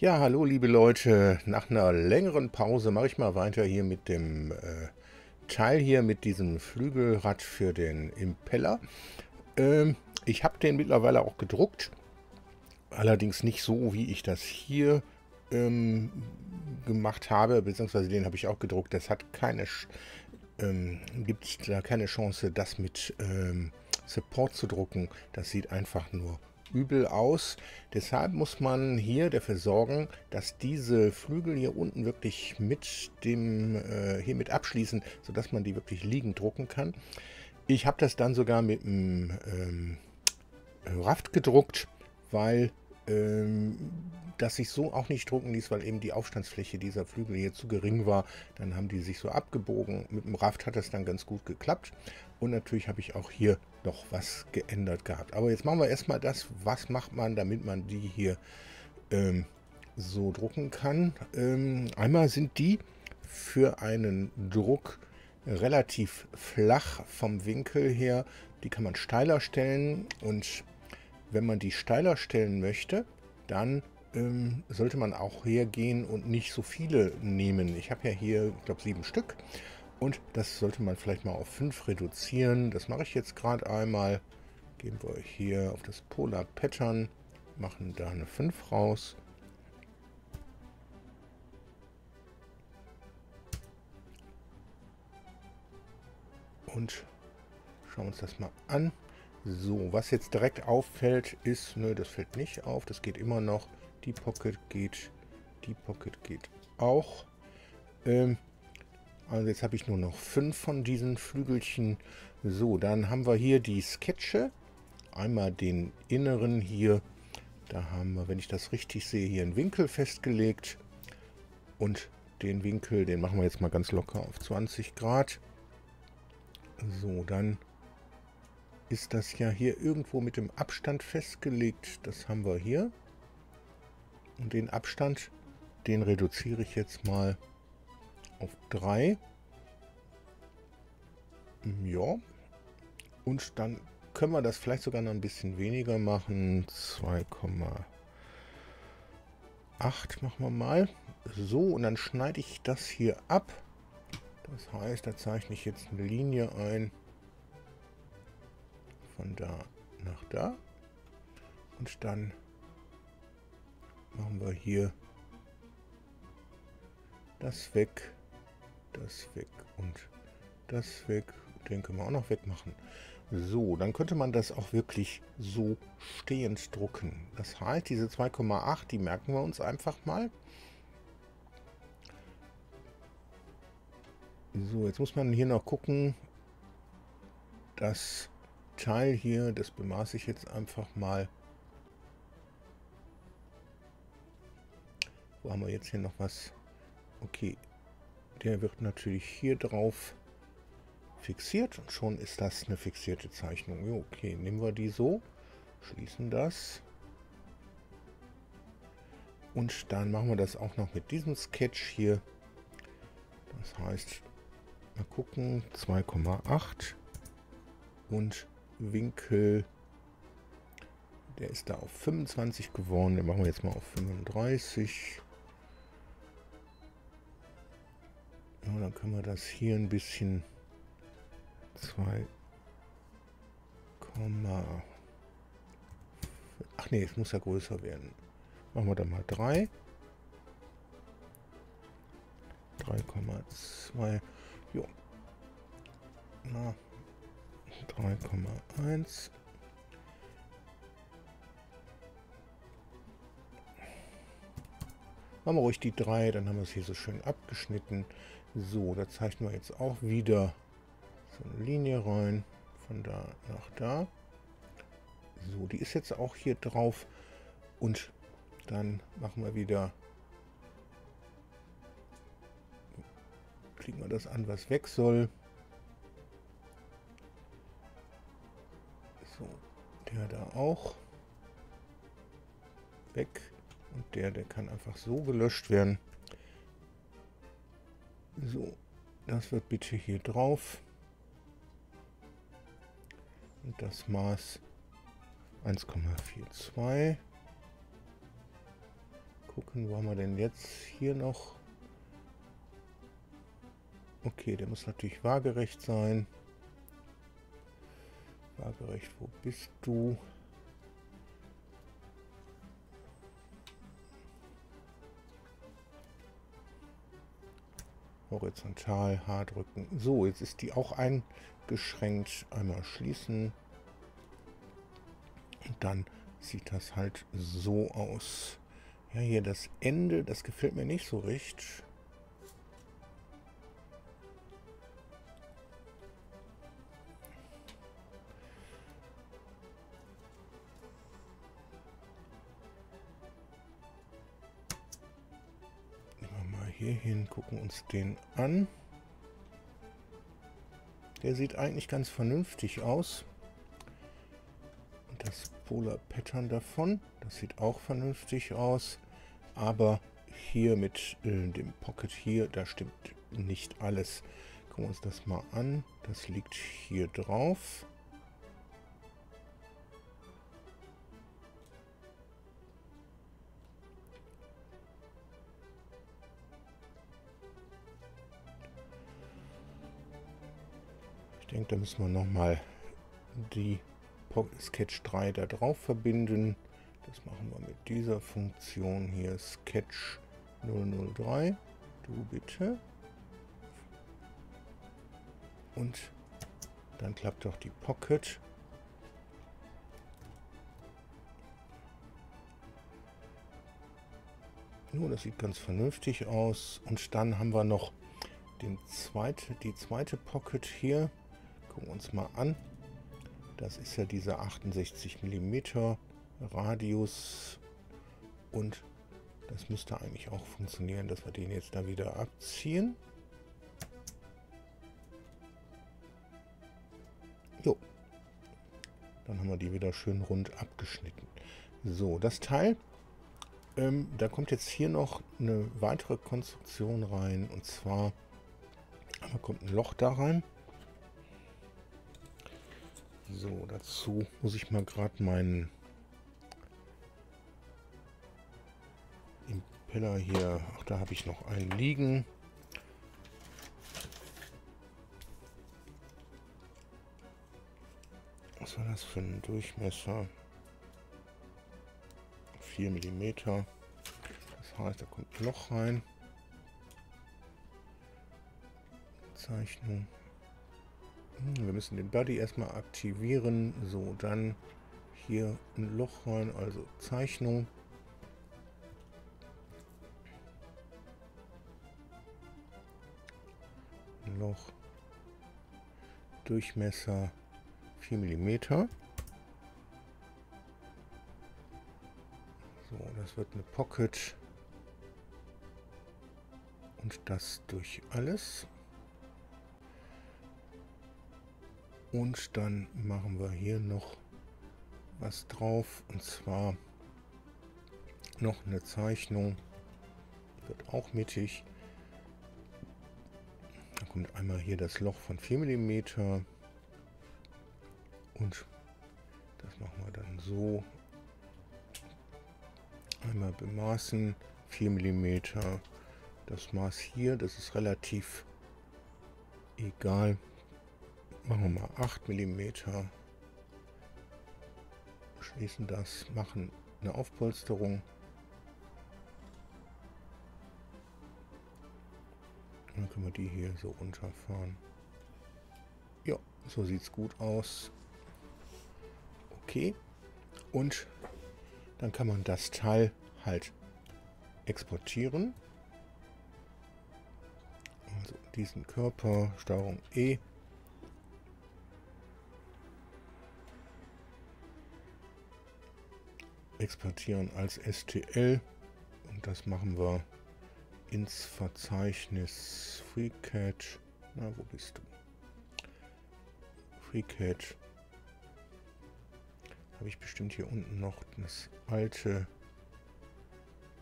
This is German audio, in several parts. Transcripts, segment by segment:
Ja, hallo liebe Leute. Nach einer längeren Pause mache ich mal weiter hier mit dem äh, Teil hier, mit diesem Flügelrad für den Impeller. Ähm, ich habe den mittlerweile auch gedruckt. Allerdings nicht so, wie ich das hier ähm, gemacht habe, beziehungsweise den habe ich auch gedruckt. Das hat keine, ähm, gibt da keine Chance, das mit ähm, Support zu drucken. Das sieht einfach nur übel aus. Deshalb muss man hier dafür sorgen, dass diese Flügel hier unten wirklich mit dem äh, hier mit abschließen, sodass man die wirklich liegend drucken kann. Ich habe das dann sogar mit dem ähm, Raft gedruckt, weil ähm, das sich so auch nicht drucken ließ, weil eben die Aufstandsfläche dieser Flügel hier zu gering war. Dann haben die sich so abgebogen. Mit dem Raft hat das dann ganz gut geklappt. Und natürlich habe ich auch hier noch was geändert gehabt. Aber jetzt machen wir erstmal das, was macht man, damit man die hier ähm, so drucken kann. Ähm, einmal sind die für einen Druck relativ flach vom Winkel her. Die kann man steiler stellen und wenn man die steiler stellen möchte, dann ähm, sollte man auch hergehen und nicht so viele nehmen. Ich habe ja hier, ich glaube, sieben Stück. Und das sollte man vielleicht mal auf 5 reduzieren. Das mache ich jetzt gerade einmal. Gehen wir hier auf das Polar Pattern, machen da eine 5 raus. Und schauen uns das mal an. So, was jetzt direkt auffällt, ist, nö, das fällt nicht auf, das geht immer noch. Die Pocket geht, die Pocket geht auch. Ähm, also jetzt habe ich nur noch fünf von diesen Flügelchen. So, dann haben wir hier die Sketche. Einmal den inneren hier. Da haben wir, wenn ich das richtig sehe, hier einen Winkel festgelegt. Und den Winkel, den machen wir jetzt mal ganz locker auf 20 Grad. So, dann ist das ja hier irgendwo mit dem Abstand festgelegt. Das haben wir hier. Und den Abstand, den reduziere ich jetzt mal auf 3. Ja. Und dann können wir das vielleicht sogar noch ein bisschen weniger machen. 2,8 machen wir mal. So, und dann schneide ich das hier ab. Das heißt, da zeichne ich jetzt eine Linie ein von da nach da. Und dann machen wir hier das weg, das weg und das weg. Den können wir auch noch wegmachen. So, dann könnte man das auch wirklich so stehend drucken. Das heißt, diese 2,8, die merken wir uns einfach mal. So, jetzt muss man hier noch gucken, dass Teil hier, das bemaße ich jetzt einfach mal. Wo haben wir jetzt hier noch was? Okay, der wird natürlich hier drauf fixiert und schon ist das eine fixierte Zeichnung. Okay, nehmen wir die so, schließen das. Und dann machen wir das auch noch mit diesem Sketch hier. Das heißt, mal gucken, 2,8 und Winkel, der ist da auf 25 geworden. Den machen wir jetzt mal auf 35. Ja, dann können wir das hier ein bisschen 2, Ach nee, es muss ja größer werden. Machen wir da mal 3. 3,2. Jo. Na, 3,1. Machen wir ruhig die 3, dann haben wir es hier so schön abgeschnitten. So, da zeichnen wir jetzt auch wieder so eine Linie rein. Von da nach da. So, die ist jetzt auch hier drauf. Und dann machen wir wieder... Kriegen wir das an, was weg soll. Der da auch. Weg. Und der, der kann einfach so gelöscht werden. So, das wird bitte hier drauf. Und das Maß 1,42. gucken, wo haben wir denn jetzt hier noch? Okay, der muss natürlich waagerecht sein. Waagerecht, wo bist du? Horizontal, H drücken. So, jetzt ist die auch eingeschränkt. Einmal schließen. Und dann sieht das halt so aus. Ja, hier das Ende, das gefällt mir nicht so recht. Hier hin, gucken uns den an. Der sieht eigentlich ganz vernünftig aus. Und das Polar Pattern davon, das sieht auch vernünftig aus. Aber hier mit äh, dem Pocket hier, da stimmt nicht alles. Gucken wir uns das mal an. Das liegt hier drauf. Denke, da müssen wir nochmal die Sketch 3 da drauf verbinden. Das machen wir mit dieser Funktion hier Sketch 003. Du bitte. Und dann klappt auch die Pocket. Nur, das sieht ganz vernünftig aus. Und dann haben wir noch den zweite, die zweite Pocket hier gucken uns mal an. Das ist ja dieser 68 mm Radius und das müsste eigentlich auch funktionieren, dass wir den jetzt da wieder abziehen. Jo. Dann haben wir die wieder schön rund abgeschnitten. So, das Teil, ähm, da kommt jetzt hier noch eine weitere Konstruktion rein. Und zwar, da kommt ein Loch da rein. So, dazu muss ich mal gerade meinen Impeller hier, auch da habe ich noch einen liegen. Was war das für ein Durchmesser? 4 mm. Das heißt, da kommt ein Loch rein. Zeichnung. Wir müssen den Buddy erstmal aktivieren. So, dann hier ein Loch rein, also Zeichnung. Loch. Durchmesser 4 mm. So, das wird eine Pocket. Und das durch alles. Und dann machen wir hier noch was drauf. Und zwar noch eine Zeichnung. Wird auch mittig. Da kommt einmal hier das Loch von 4 mm. Und das machen wir dann so. Einmal bemaßen. 4 mm. Das Maß hier, das ist relativ egal. Machen wir mal 8 mm. Schließen das, machen eine Aufpolsterung. Dann können wir die hier so runterfahren. Ja, so sieht es gut aus. Okay. Und dann kann man das Teil halt exportieren. Also diesen Körper, Steuerung E. exportieren als STL und das machen wir ins Verzeichnis FreeCAD. Na, wo bist du? FreeCAD. Habe ich bestimmt hier unten noch das alte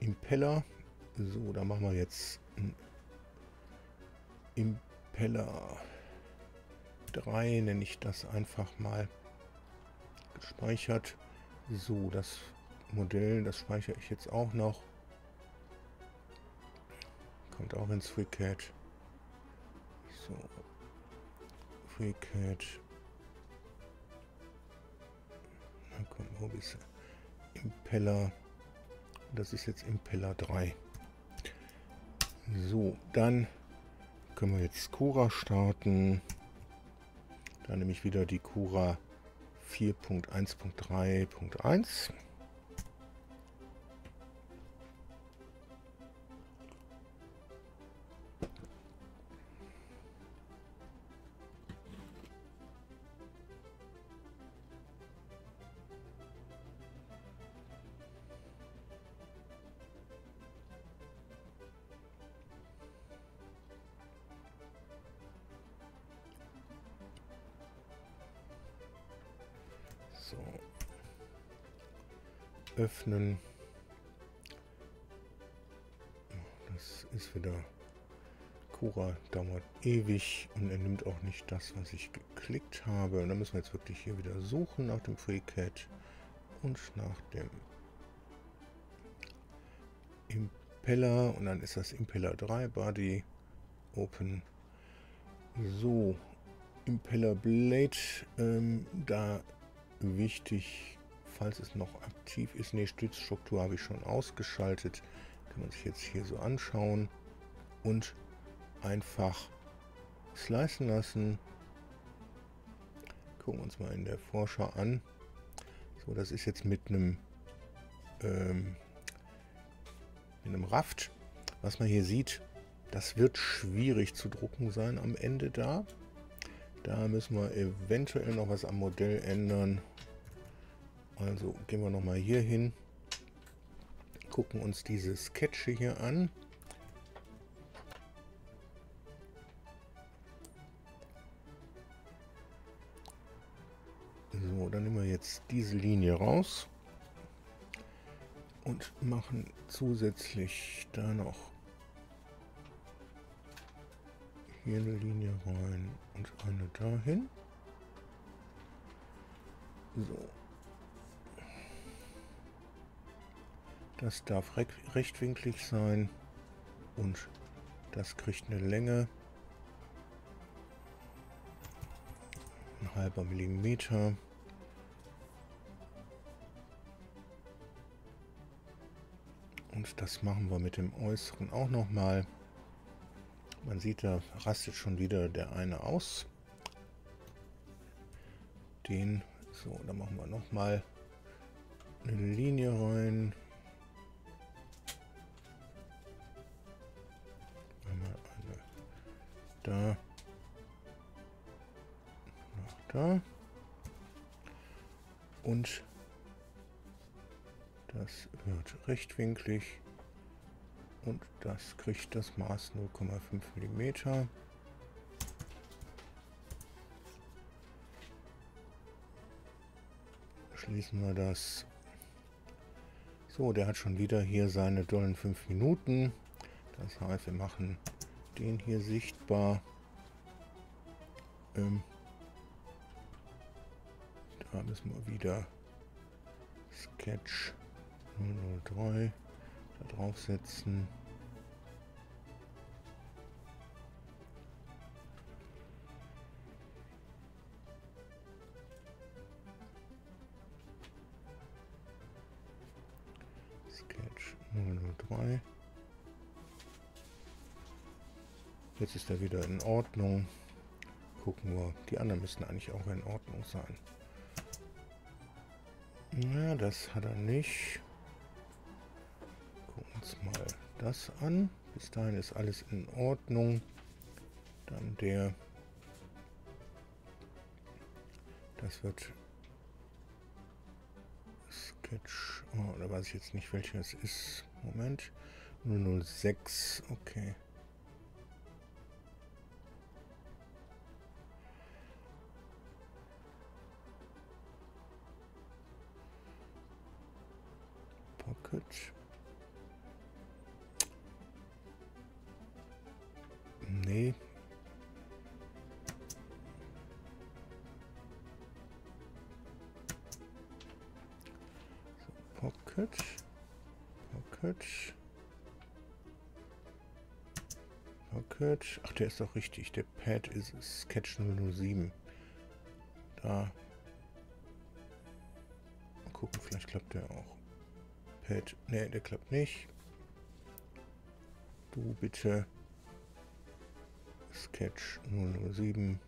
Impeller. So, da machen wir jetzt ein Impeller 3, nenne ich das einfach mal gespeichert. So, das Modell, das speichere ich jetzt auch noch. Kommt auch ins FreeCAD. So. FreeCAD. Na komm, wo bist du? Impeller. Das ist jetzt Impeller 3. So, dann können wir jetzt Cura starten. Da nehme ich wieder die Cura 4.1.3.1. Öffnen. Das ist wieder... Cura dauert ewig und er nimmt auch nicht das, was ich geklickt habe. Und dann müssen wir jetzt wirklich hier wieder suchen nach dem FreeCAD und nach dem Impeller. Und dann ist das Impeller 3 Body Open. So, Impeller Blade, ähm, da wichtig, falls es noch aktiv ist. Ne, Stützstruktur habe ich schon ausgeschaltet. Kann man sich jetzt hier so anschauen und einfach slicen lassen. Gucken wir uns mal in der Vorschau an. So, das ist jetzt mit einem ähm, mit einem Raft. Was man hier sieht, das wird schwierig zu drucken sein am Ende da. Da müssen wir eventuell noch was am Modell ändern. Also gehen wir nochmal hier hin. Gucken uns diese Sketche hier an. So, dann nehmen wir jetzt diese Linie raus und machen zusätzlich da noch hier eine Linie rein und eine dahin. So. Das darf re rechtwinklig sein und das kriegt eine Länge. Ein halber Millimeter. Und das machen wir mit dem Äußeren auch noch mal. Man sieht, da rastet schon wieder der eine aus. Den, so, dann machen wir noch mal eine Linie rein. Da. Noch da. Und das wird rechtwinklig und das kriegt das Maß 0,5 mm. Schließen wir das. So, der hat schon wieder hier seine dollen 5 Minuten. Das heißt, wir machen den hier sichtbar. Ähm, da müssen wir wieder Sketch 003 da draufsetzen. Sketch 003. Jetzt ist er wieder in Ordnung. Gucken wir. Die anderen müssen eigentlich auch in Ordnung sein. Ja, das hat er nicht uns mal das an. Bis dahin ist alles in Ordnung. Dann der. Das wird Sketch. Oh, da weiß ich jetzt nicht, welcher es ist. Moment. 006. Okay. Pocket. Nee. So, Pocket. Pocket. Rocket. Ach, der ist doch richtig. Der Pad ist Sketch 007. Da. Mal gucken, vielleicht klappt der auch. Pad. Ne, der klappt nicht. Du bitte. Sketch 007.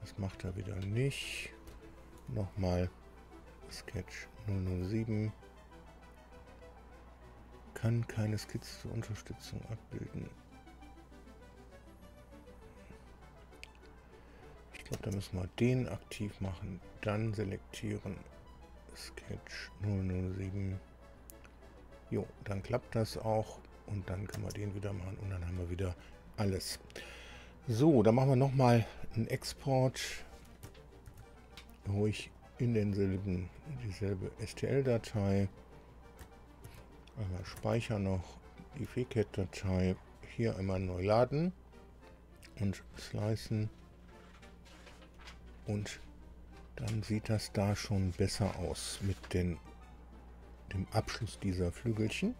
Das macht er wieder nicht. Nochmal Sketch 007. Kann keine Skizze zur Unterstützung abbilden. Ich glaube, da müssen wir den aktiv machen. Dann selektieren. Sketch 007. Jo, dann klappt das auch. Und dann können wir den wieder machen. Und dann haben wir wieder alles. So, dann machen wir nochmal einen Export. Ruhig in denselben, dieselbe STL-Datei. Einmal speichern noch die FECAT-Datei. Hier einmal neu laden und slicen. Und dann sieht das da schon besser aus mit den, dem Abschluss dieser Flügelchen.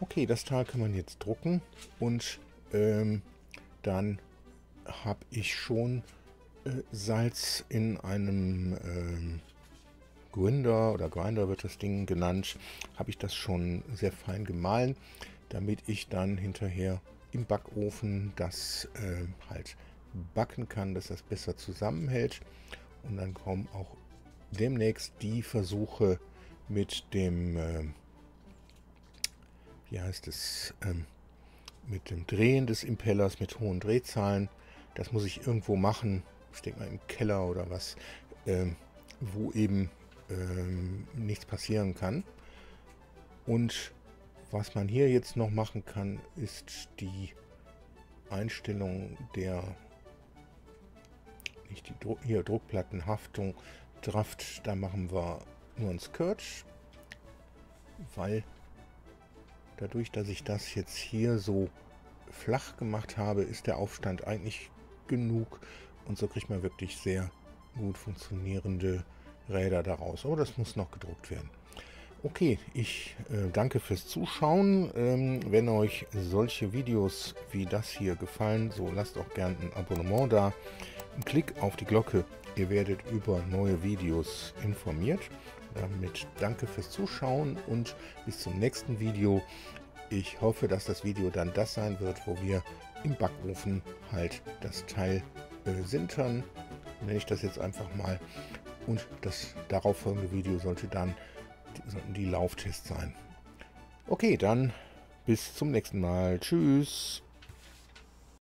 Okay, das Teil kann man jetzt drucken und ähm, dann habe ich schon äh, Salz in einem äh, Grinder oder Grinder wird das Ding genannt, habe ich das schon sehr fein gemahlen, damit ich dann hinterher im Backofen das äh, halt backen kann, dass das besser zusammenhält. Und dann kommen auch demnächst die Versuche mit dem, äh, wie heißt es, ähm, mit dem Drehen des Impellers mit hohen Drehzahlen. Das muss ich irgendwo machen. Ich denke mal im Keller oder was, ähm, wo eben ähm, nichts passieren kann. Und was man hier jetzt noch machen kann, ist die Einstellung der nicht die Dru hier Druckplattenhaftung Draft, da machen wir nur ein Scourge, weil dadurch, dass ich das jetzt hier so flach gemacht habe, ist der Aufstand eigentlich genug und so kriegt man wirklich sehr gut funktionierende Räder daraus. Aber das muss noch gedruckt werden. Okay, ich äh, danke fürs Zuschauen. Ähm, wenn euch solche Videos wie das hier gefallen, so lasst auch gerne ein Abonnement da. Klick auf die Glocke, ihr werdet über neue Videos informiert. Damit danke fürs Zuschauen und bis zum nächsten Video. Ich hoffe, dass das Video dann das sein wird, wo wir im Backofen halt das Teil äh, sintern. Nenne ich das jetzt einfach mal. Und das darauf folgende Video sollte dann sollten die Lauftests sein. Okay, dann bis zum nächsten Mal. Tschüss.